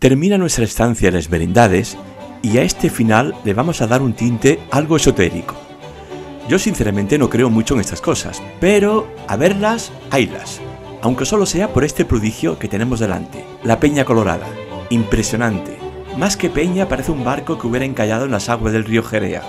Termina nuestra estancia en las merindades y a este final le vamos a dar un tinte algo esotérico. Yo sinceramente no creo mucho en estas cosas, pero a verlas, haylas. Aunque solo sea por este prodigio que tenemos delante, la Peña Colorada. Impresionante. Más que peña parece un barco que hubiera encallado en las aguas del río Jerea.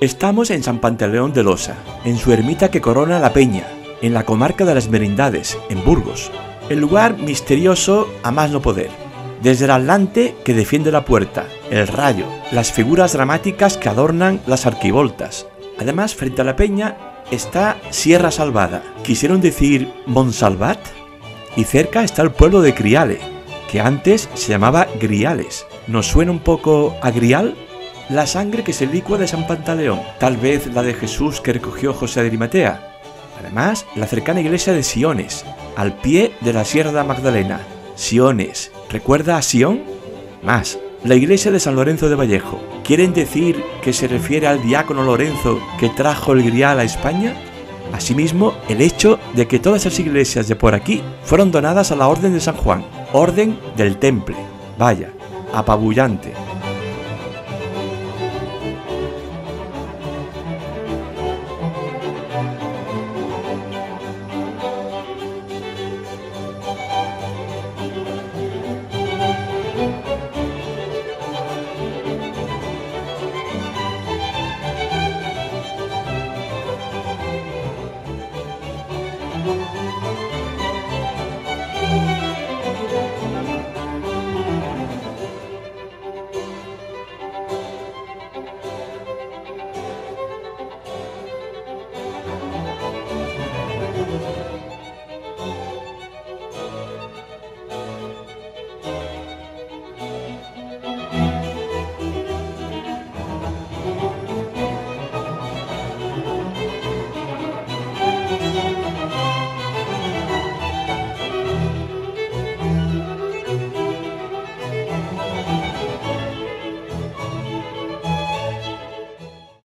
Estamos en San Pantaleón de Losa, en su ermita que corona la peña, en la comarca de las Merindades, en Burgos. El lugar misterioso a más no poder. Desde el atlante que defiende la puerta, el rayo, las figuras dramáticas que adornan las arquivoltas. Además, frente a la peña está Sierra Salvada, quisieron decir Monsalvat, y cerca está el pueblo de Criale, que antes se llamaba Griales. ¿Nos suena un poco a Grial? La sangre que se licua de San Pantaleón, tal vez la de Jesús que recogió José de Arimatea. Además, la cercana iglesia de Siones, al pie de la Sierra de Magdalena. Siones, ¿recuerda a Sion? Más, la iglesia de San Lorenzo de Vallejo. ¿Quieren decir que se refiere al diácono Lorenzo que trajo el grial a España? Asimismo, el hecho de que todas esas iglesias de por aquí fueron donadas a la Orden de San Juan, Orden del Temple. Vaya, apabullante.